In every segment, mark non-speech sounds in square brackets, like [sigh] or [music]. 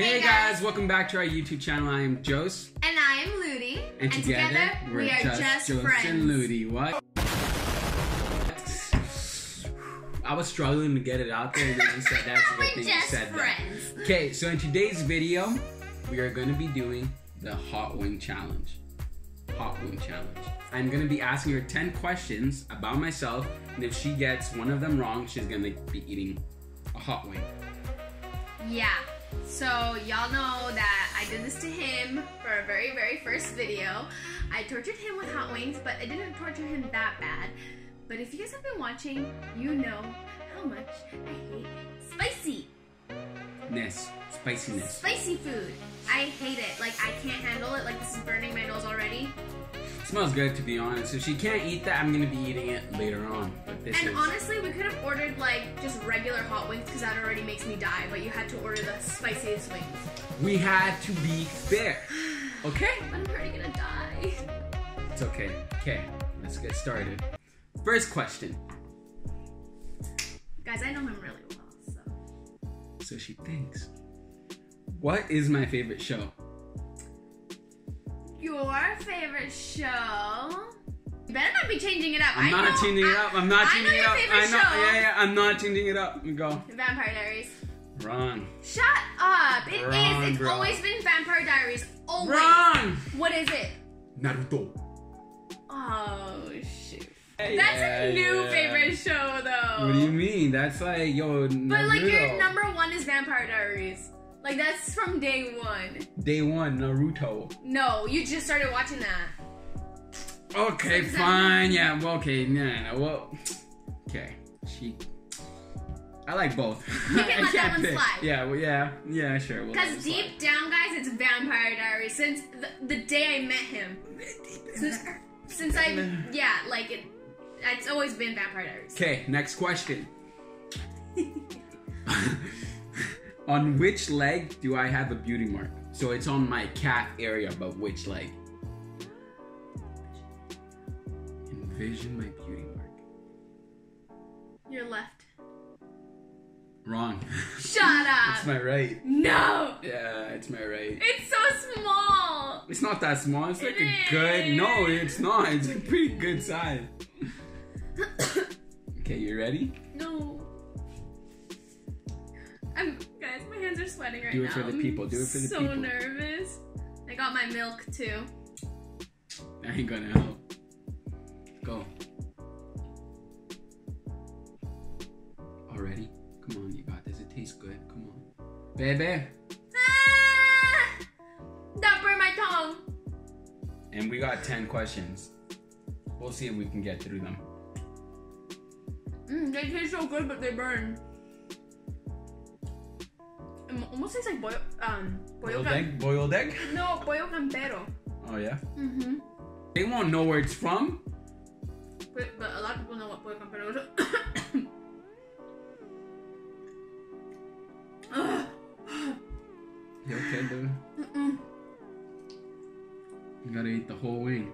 Hey guys, welcome back to our YouTube channel. I am Jose. And I am Ludy. And, together, we are just, Jose friends. and Ludy. What? I was struggling to get it out there, and then you said that's a [laughs] good We're thing you just said that. friends. Okay, so in today's video, we are going to be doing the hot wing challenge. Hot wing challenge. I'm going to be asking her 10 questions about myself, and if she gets one of them wrong, she's going to be eating a hot wing. Yeah. So y'all know that I did this to him for our very, very first video. I tortured him with hot wings, but I didn't torture him that bad. But if you guys have been watching, you know how much I hate spicy. Ness, spiciness. Spicy food. I hate it. Like I can't handle it. Like this is burning my nose already. Smells good to be honest. If she can't eat that, I'm gonna be eating it later on. But this And is honestly, we could have ordered like just regular hot wings because that already makes me die. But you had to order the spiciest wings. we had to be fair. [sighs] Okay? I'm already gonna die. It's okay. Okay, let's get started. First question. Guys, I know him really well, so. So she thinks. What is my favorite show? Your favorite show? You better not be changing it up. I'm I not know, changing it up. I'm not I changing it up. I know. show. Yeah, yeah. I'm not changing it up. Go. Vampire Diaries. Wrong. Shut up! It is. It's bro. always been Vampire Diaries. Always. Wrong. What is it? Naruto. Oh shoot. That's yeah, a new yeah. favorite show, though. What do you mean? That's like yo. But like your number one is Vampire Diaries. Like that's from day one. Day one, Naruto. No, you just started watching that. Okay, that- fine. Yeah. Well, okay. No, no, no. Well. Okay. She. I like both. You can [laughs] let that one pick. slide. Yeah. Well, yeah. Yeah. Sure. We'll Because slide. deep down, guys, it's Vampire Diaries. Since the, the day I met him. Since, since I, yeah, like it, it's always been Vampire Diaries. Okay. Next question. [laughs] on which leg do I have a beauty mark? So it's on my calf area, but which leg? Envision my beauty mark. Your left. Wrong. Shut [laughs] up. it's my right. no, Yeah, it's my right. it's so small. It's not that small. It's like It a good. is. No, it's not. It's a pretty good size. [coughs] Okay, you ready? No. Sweating right Do it now. for the people, do it for the so people. So nervous. I got my milk too. That ain't gonna help. Go. Already? Come on, you got this. It tastes good. Come on. Baby. Ah! That burned my tongue. And we got 10 questions. We'll see if we can get through them. Mm, they taste so good, but they burn. Almost tastes like boil, um, pollo Boiled egg? Boiled egg? No, pollo campero. Oh, yeah? Mm-hmm. They won't know where it's from. But, but a lot of people know what pollo campero is. [coughs] You okay, dude? Mm-mm. You gotta eat the whole wing.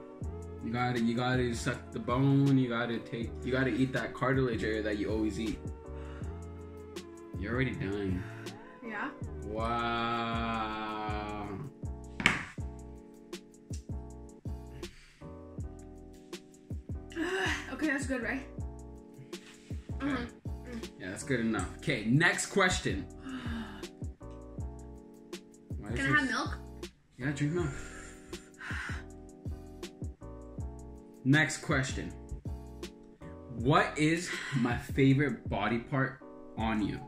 You gotta, you gotta suck the bone. You gotta take, you gotta eat that cartilage area that you always eat. You're already done. Wow. okay, that's good, right? Mm-hmm. Yeah, that's good enough. Okay, next question. Why Can I have milk? Yeah, drink milk. Next question. What is my favorite body part on you?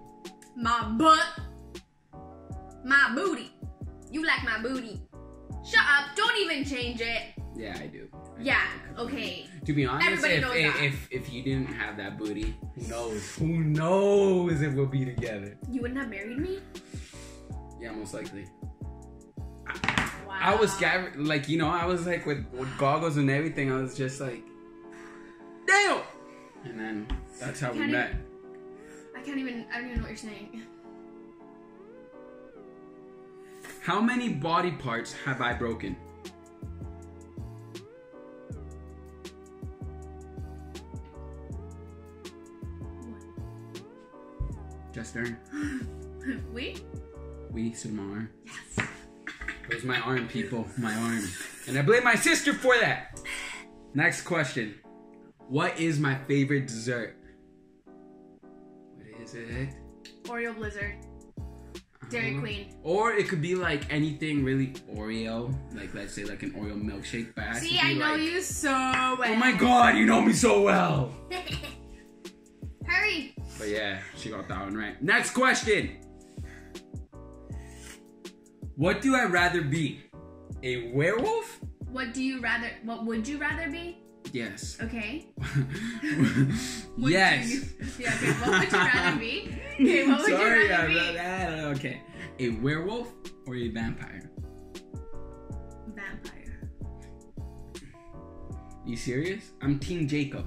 My butt. My booty. Shut up. Don't even change it. Yeah, I do. I Yeah, do. okay. To be honest, Everybody if, knows if, that. if if you didn't have that booty, who knows? Who knows if we'll be together? You wouldn't have married me? Yeah, most likely. Wow. I was scared, like you know, I was like with, with goggles and everything. I was just like, damn. And then that's how we met. even- I can't even, I don't even know what you're saying. How many body parts have I broken? Just Ern. [laughs] we? Oui, sur. Yes. It was my arm, people. My arm. And I blame my sister for that. Next question. What is my favorite dessert? What is it? Oreo Blizzard. Dairy Uh-huh. Queen. Or it could be like anything really Oreo. Like let's say like an Oreo milkshake bag. See, I know like- you so well. Oh my god, you know me so well. [laughs] Hurry. But yeah, she got that one right. Next question. What do I rather be? A werewolf? What do you rather? What would you rather be? Yes. Okay. [laughs] Yes. you- [laughs] yeah. Okay. What would you rather be? Okay. What would Sorry, you rather I be? that. Okay. A werewolf or a vampire? Vampire. You serious? I'm Team Jacob.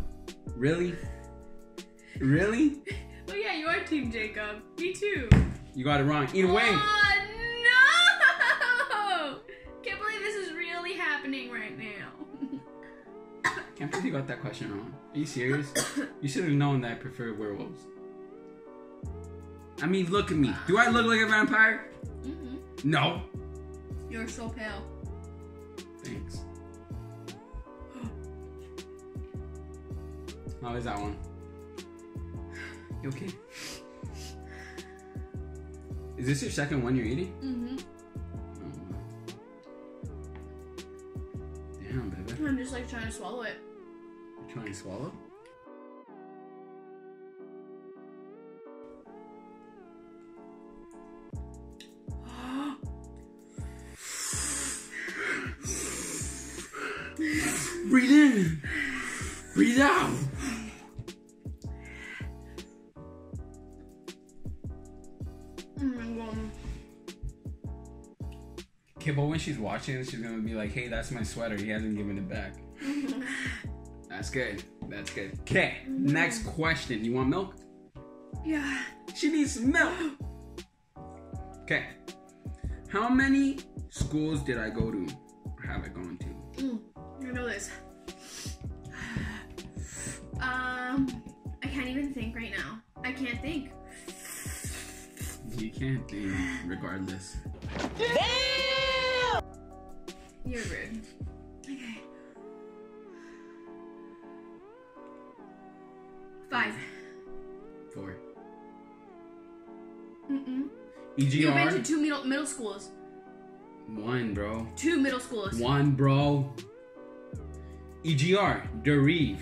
Really? Really? [laughs] Oh yeah, you are Team Jacob. Me too. You got it wrong. Either way. Oh you got that question wrong. Are you serious? you should have known that I prefer werewolves. I mean, look at me. Do I look like a vampire? hmm No. You're so pale. Thanks. [gasps] How is that one? You okay? Is this your second one you're eating? Mm-hmm. Oh. Damn, baby. I'm just like trying to swallow it. You trying to swallow? [gasps] Breathe in. Breathe out. Oh my god. Okay, but when she's watching, she's gonna be like, "Hey, that's my sweater. He hasn't given it back." That's good. That's good. Okay, next question. You want milk? Yeah. She needs milk. Okay. How many schools did I go to? Or have I gone to? Mm, I know this. Um, I can't even think right now. I can't think. You can't think regardless. You're rude. You've been to two middle middle schools. One, bro. Two middle schools. One, bro. EGR, Derive,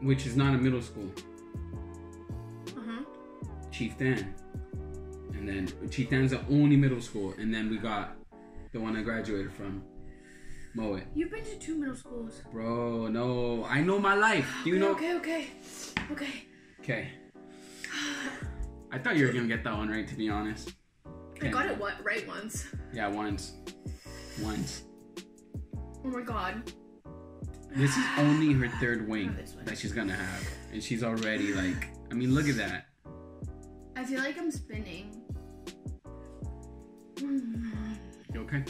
which is not a middle school. Uh huh. Chief Dan. And then Chief Dan's the only middle school. And then we got the one I graduated from. Moet. You've been to two middle schools. Bro, no. I know my life. Do you know? Okay, okay, okay. Okay. I thought you were gonna get that one right, to be honest. I got it what right once. Yeah, once. Once. Oh my god. This is only her third [sighs] wing Have this one. that she's gonna have. And she's already like, I mean, look at that. I feel like I'm spinning. You okay?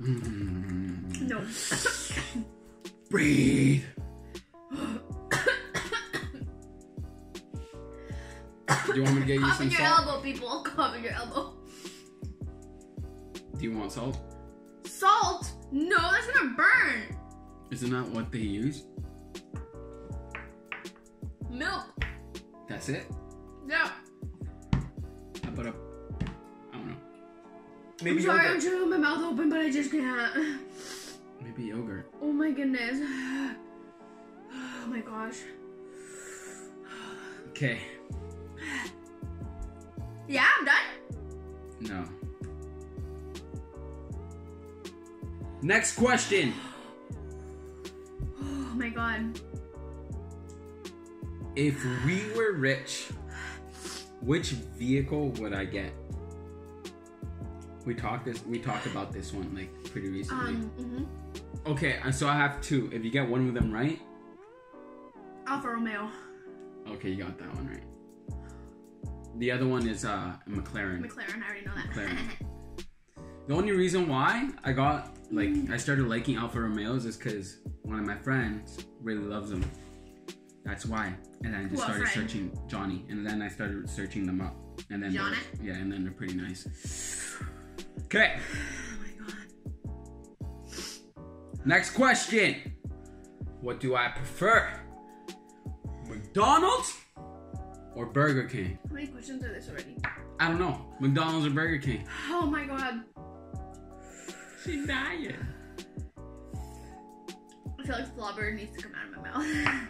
No. [laughs] Breathe. Do you want me to get you Cough some in your salt? elbow, people. [laughs] Cough in your elbow. Do you want salt? Salt? No, that's gonna burn. Isn't that what they use? Milk. That's it? Yeah. How about a, I don't know. I'm Maybe sorry, I'm trying to have my mouth open, but I just can't. Maybe yogurt. Oh my goodness. [sighs] Oh my gosh. [sighs] Okay. Yeah, I'm done. No. Next question. Oh my god. If we were rich, which vehicle would I get? We talked this. We talked about this one like pretty recently. Um, mhm. okay, uh, so I have two. If you get one of them right, Alfa Romeo. okay, you got that one right. The other one is uh, McLaren. McLaren, I already know that. McLaren. [laughs] The only reason why I got like I started liking Alfa Romeos is because one of my friends really loves them. That's why. And then I just What started friend? searching Johnny, and then I started searching them up. And then they're- yeah, and then they're pretty nice. Okay, [sighs] Oh my god. next question. What do I prefer? McDonald's or Burger King? How many questions are this already? I don't know. McDonald's or Burger King? Oh my god. She's dying. I feel like slobber needs to come out of my mouth.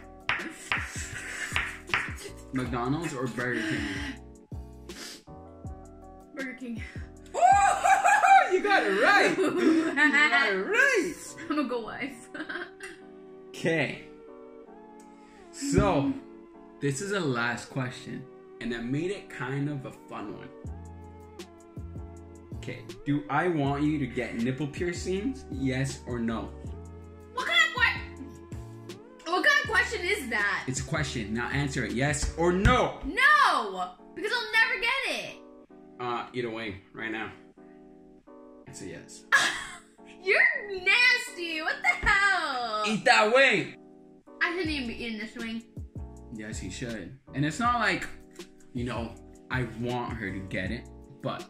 [laughs] McDonald's or Burger King? Burger King. Oh, [laughs] you got it right. You got it right. [laughs] I'm a good wife. Okay. So, this is a last question, and I made it kind of a fun one. Okay, do I want you to get nipple piercings? Yes or no? what kind of what? What kind of question is that? It's a question. Now answer it. Yes or no? No, because I'll never get it. Uh, either way, right now. It's a yes. [laughs] You're nasty. What the hell? Eat that wing. I shouldn't even be eating this wing. Yes, he should. And it's not like, you know, I want her to get it, but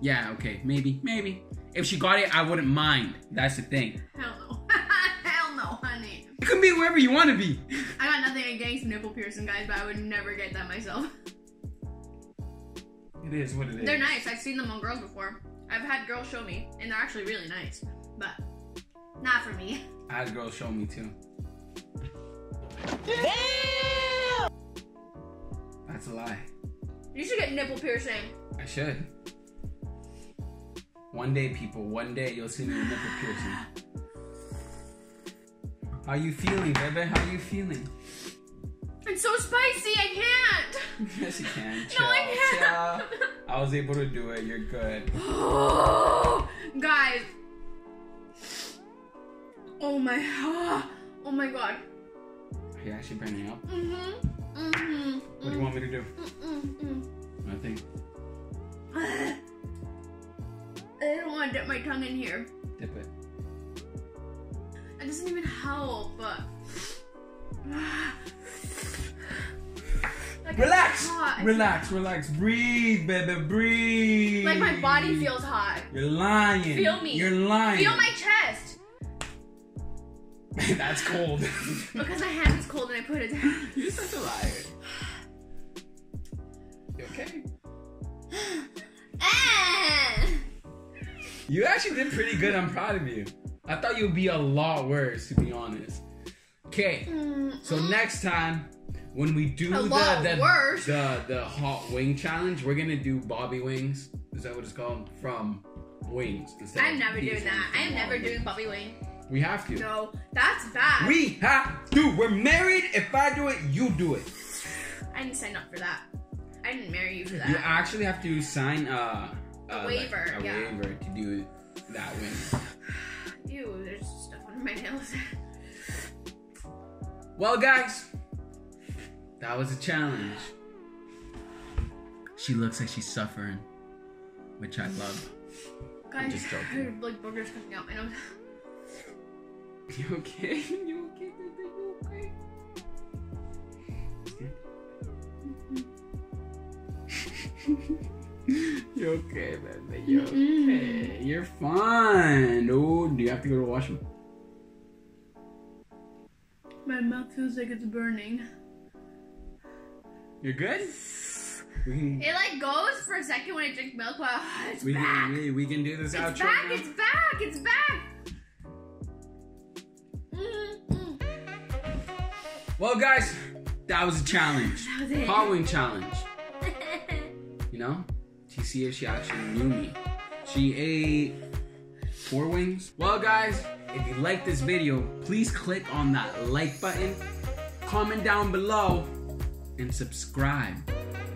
yeah, okay, maybe, maybe. If she got it, I wouldn't mind. That's the thing. Hell no. [laughs] Hell no, honey. You can be wherever you want to be. I got nothing against nipple piercing, guys, but I would never get that myself. It is what it is. They're nice. I've seen them on girls before. I've had girls show me, and they're actually really nice. But not for me. I had girls show me too. That's a lie. You should get nipple piercing. I should. One day, people, one day you'll see me with nipple piercing. How you feeling, baby? How are you feeling? It's so spicy. I can't. [laughs] Yes, you can. No, I can't. chill. [laughs] I was able to do it. You're good. [gasps] Guys. Oh my. [sighs] Oh my god. Are you actually burning up? Mm-hmm. Mm-hmm. What do you want me to do? Mm-mm. Nothing. I don't want to dip my tongue in here. Dip it. It doesn't even help, but. [sighs] Like, Relax. Relax. Relax. Breathe, baby. Breathe. Like my body feels hot. You're lying. Feel me. You're lying. Feel my chest. [laughs] That's cold. [laughs] Because my hand is cold and I put it down. [laughs] You're such a liar. You okay? Ah! [sighs] You actually did pretty good. I'm proud of you. I thought you'd be a lot worse, to be honest. Okay, so next time when we do the the, the the hot wing challenge, we're gonna do Bobby wings. Is that what it's called? From wings. I'm never doing that. I'm never Bobby doing Bobby Wing. We have to. No, that's bad. We have to. We're married. If I do it, you do it. I didn't sign up for that. I didn't marry you for that. You actually have to sign uh, A uh, like, waiver, a yeah. waiver to do that wing. [sighs] Ew, there's stuff under my nails. [laughs] Well, guys, that was a challenge. She looks like she's suffering, which I love. Guys, just joking. I heard like boogers coming out my nose. [laughs] You okay? You okay, baby? You okay? you okay, baby? You okay? You're fine. Oh, do you have to go to the washroom? My mouth feels like it's burning. You're good. Can. It like goes for a second when I drink milk, but ah, it's We back. can, we, we can do this it's outro back. now. It's back. It's back. Mm, mm. Well, guys, that was a challenge. That was it. Hot wing challenge. [laughs] You know, to see if she actually knew me. She ate four wings. Well, guys, if you like this video, please click on that like button, comment down below, and subscribe.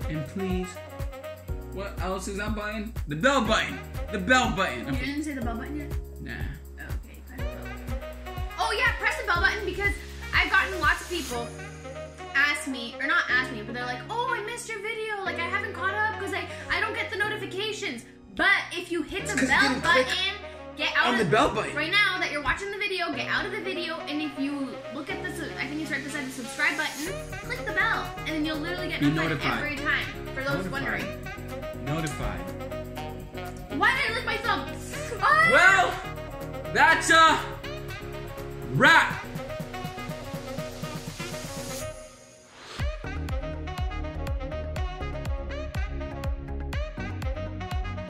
And please, what else is that button? The bell button. The bell button. You didn't say the bell button yet. Nah. Okay, press the bell button. Oh yeah, press the bell button because I've gotten lots of people ask me, or not ask me, but they're like, "Oh, I missed your video. Like I haven't caught up because I I don't get the notifications." But if you hit the 'cause you bell button, get out on of the bell button. right now that you're watching the video. Get out of the video, and if you look at the, I think it's right beside the subscribe button. Click the bell, and then you'll literally get notified, notified. every time. For those Notified. wondering. notified. Why did I lick my thumb? Ah! Well, that's a wrap.